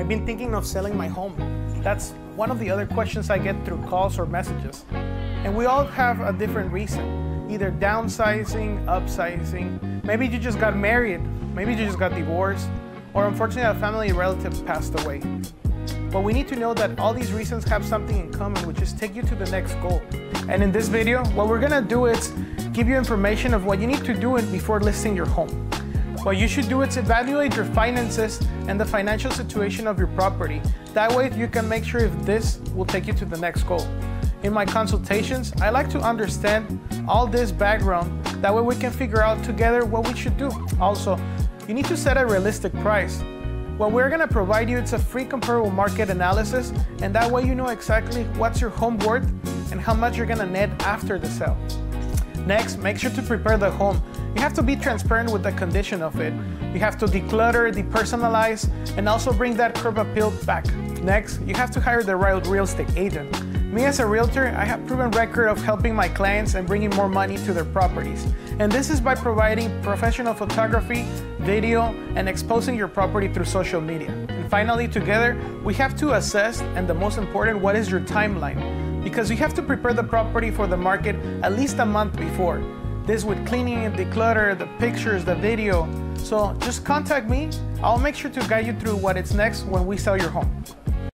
I've been thinking of selling my home. That's one of the other questions I get through calls or messages. And we all have a different reason either downsizing, upsizing, maybe you just got married, maybe you just got divorced, or unfortunately a family relative passed away. But we need to know that all these reasons have something in common, which is take you to the next goal. And in this video, what we're gonna do is give you information of what you need to do it before listing your home. What you should do is evaluate your finances and the financial situation of your property. That way you can make sure if this will take you to the next goal. In my consultations, I like to understand all this background. That way we can figure out together what we should do. Also, you need to set a realistic price. What we're gonna provide you is a free comparable market analysis, and that way you know exactly what's your home worth and how much you're gonna net after the sale. Next, make sure to prepare the home. You have to be transparent with the condition of it. You have to declutter, depersonalize, and also bring that curb appeal back. Next, you have to hire the right real estate agent. Me as a realtor, I have proven record of helping my clients and bringing more money to their properties. And this is by providing professional photography, video, and exposing your property through social media. And finally, together, we have to assess, and the most important, what is your timeline? because you have to prepare the property for the market at least a month before. This with cleaning and declutter, the pictures, the video. So just contact me. I'll make sure to guide you through what is next when we sell your home.